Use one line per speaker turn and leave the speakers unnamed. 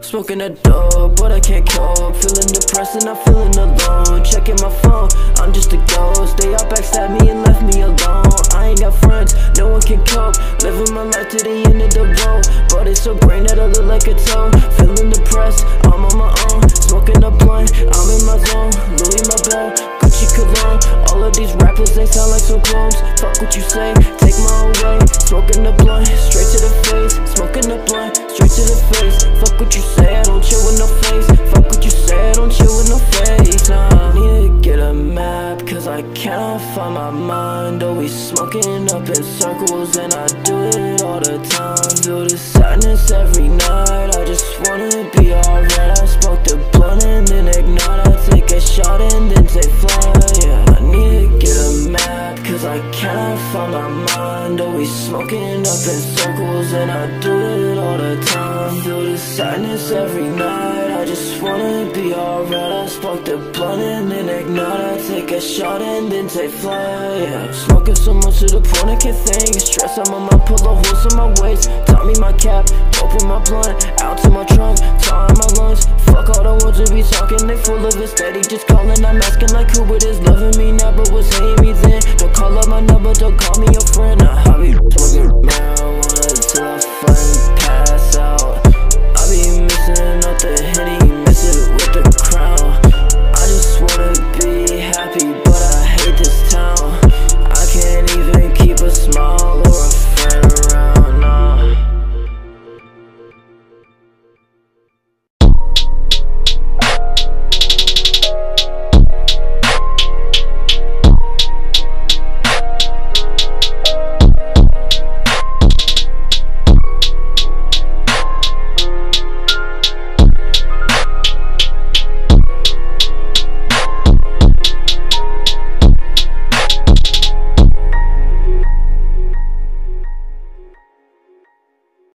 Smoking a dope, but I can't cope. Feeling depressed and I'm feeling alone. Checking my phone, I'm just a ghost. They all backstab me and left me alone. I ain't got friends, no one can cope. Living my life to the end of the road. But it's so green that I look like a toad. Feeling depressed, I'm on my own. Smoking a blunt, I'm in my zone. Louis my belt, Gucci cologne. All of these rappers, they sound like some clones. Fuck what you say, take my Always smoking up in circles And I do it all the time. Feel the sadness every night. I and then take flight Yeah, I need to get a map Cause I cannot find my mind. Always smoking up in circles And I do it all the time. Feel the sadness every night. I just wanna be alright. I spark the blunt and then ignite. I take a shot and then take flight yeah. Smoking so much to the point I can't think. Stress on my a horse on my waist. Tommy my cap, open my blunt. Out to my trunk, tie my lungs Fuck all the words to be talking. They full of it steady, just calling I'm asking like who it is loving me now, but was hating me then. Don't call up my number, don't call me.